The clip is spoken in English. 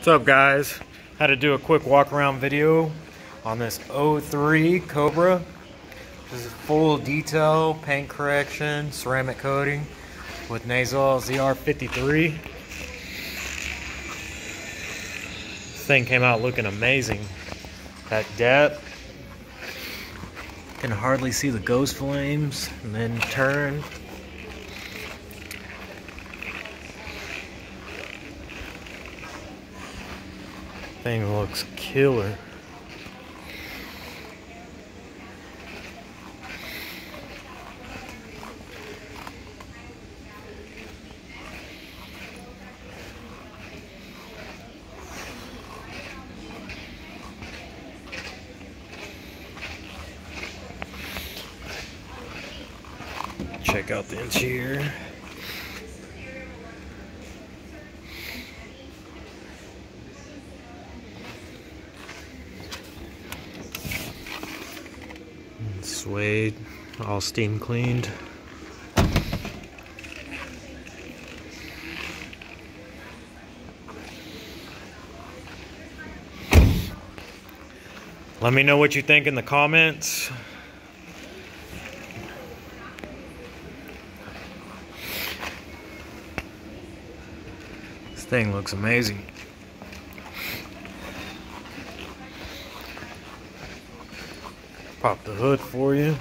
What's up guys? Had to do a quick walk around video on this 03 Cobra. This is full detail, paint correction, ceramic coating with Nasiol ZR53. This thing came out looking amazing. That depth. Can hardly see the ghost flames and then turn. Thing looks killer. Check out the interior. Suede, all steam cleaned. Let me know what you think in the comments. This thing looks amazing. Pop the hood for you.